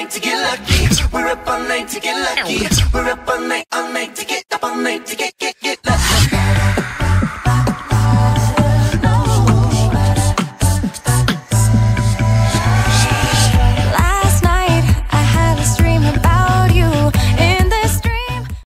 night to get lucky. We're up all night to get lucky. We're up all night, all night to get.